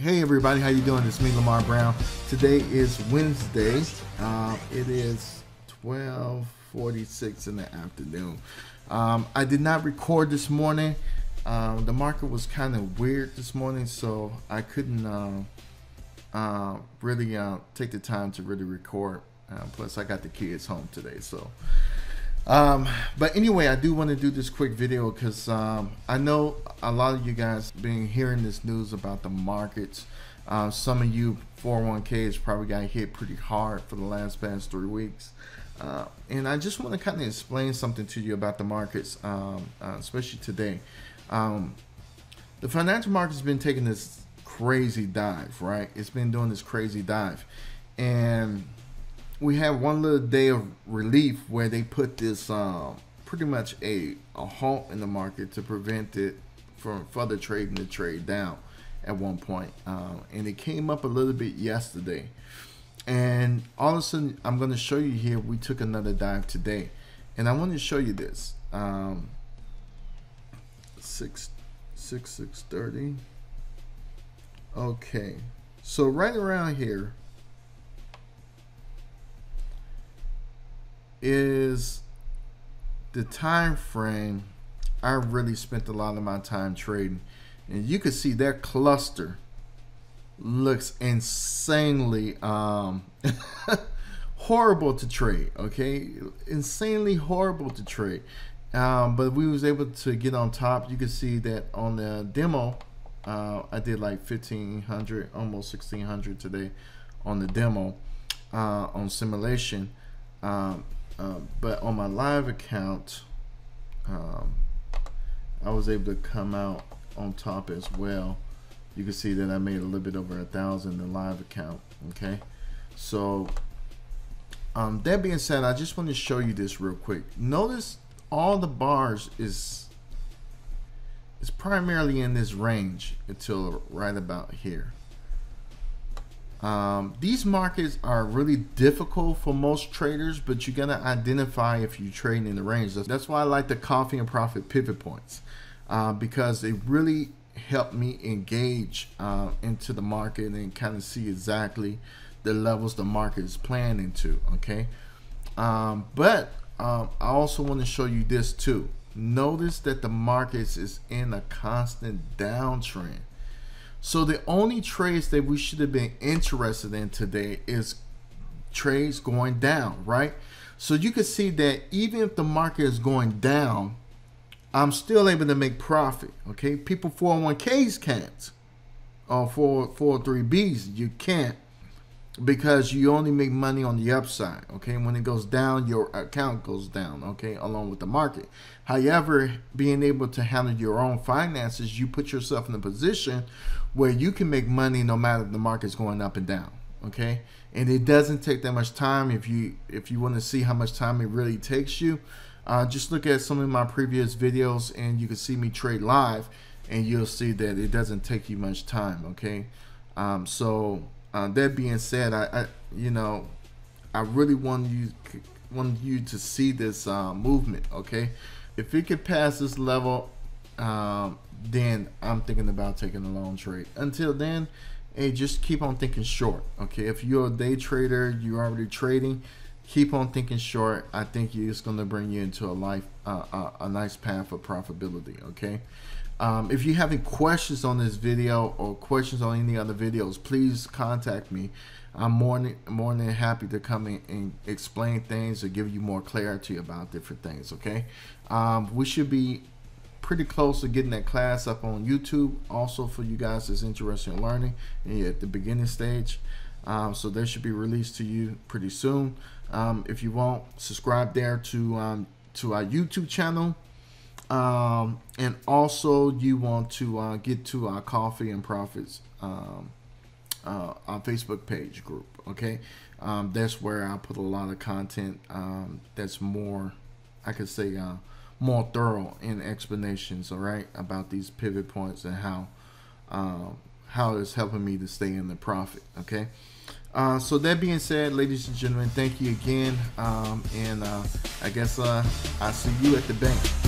Hey everybody, how you doing? It's me, Lamarr Brown. Today is Wednesday. Uh, it is 12:46 in the afternoon. Um, I did not record this morning. Um, the market was kind of weird this morning, so I couldn't uh, uh, really take the time to really record. Uh, plus, I got the kids home today, so um, but anyway, I do want to do this quick video because um, I know a lot of you guys been hearing this news about the markets. Uh, some of you 401ks probably got hit pretty hard for the last past three weeks. Uh, and I just want to kind of explain something to you about the markets, um, uh, especially today. Um, the financial market's been taking this crazy dive, right? It's been doing this crazy dive. And we had one little day of relief where they put this um, pretty much a, a halt in the market to prevent it from further trading to trade down at one point. Um, and it came up a little bit yesterday. And all of a sudden, I'm going to show you here, we took another dive today. And I want to show you this. Um, 6, 6, 630. Okay. So right around here, is the time frame I really spent a lot of my time trading. And you can see that cluster looks insanely um, horrible to trade. Okay, insanely horrible to trade. Um, but we was able to get on top. You can see that on the demo, uh, I did like 1500, almost 1600 today on the demo uh, on simulation. Um, um, but on my live account, um, I was able to come out on top as well. You can see that I made a little bit over a thousand in the live account. Okay, so um, that being said, I just want to show you this real quick. Notice all the bars is is primarily in this range until right about here. Um, these markets are really difficult for most traders, but you gotta identify if you're trading in the range. That's why I like the coffee and profit pivot points uh, because they really help me engage uh, into the market and kind of see exactly the levels the market is playing into. Okay, um, but um, I also want to show you this too. Notice that the markets is in a constant downtrend. So the only trades that we should have been interested in today is trades going down, right? So you can see that even if the market is going down, I'm still able to make profit. Okay, people 401ks can't, uh, or 403bs you can't because you only make money on the upside. Okay, when it goes down, your account goes down. Okay, along with the market. However, being able to handle your own finances, you put yourself in a position where you can make money no matter the market's going up and down. Okay, and it doesn't take that much time. If you if you want to see how much time it really takes you, uh, just look at some of my previous videos, and you can see me trade live, and you'll see that it doesn't take you much time. Okay, um, so uh, that being said, I, I, you know I really want you want you to see this uh, movement. Okay, if it could pass this level, um, then I'm thinking about taking a long trade. Until then, hey, just keep on thinking short. Okay, if you're a day trader, you're already trading. Keep on thinking short. I think it's going to bring you into a life, uh, uh, a nice path of profitability. Okay. Um, if you have any questions on this video or questions on any other videos, please contact me. I'm more than, more than happy to come in and explain things or give you more clarity about different things, okay? Um, we should be pretty close to getting that class up on YouTube also for you guys that's interested in learning and at the beginning stage. Um, so that should be released to you pretty soon. Um, if you want, subscribe there to um, to our YouTube channel. Um, and also you want to uh, get to our coffee and profits um, uh, our facebook page group okay? Um, that's where i put a lot of content um, that's more i could say uh, more thorough in explanations all right about these pivot points and how um, how it's helping me to stay in the profit okay? Uh, so that being said ladies and gentlemen thank you again um, and uh, i guess uh, i'll see you at the bank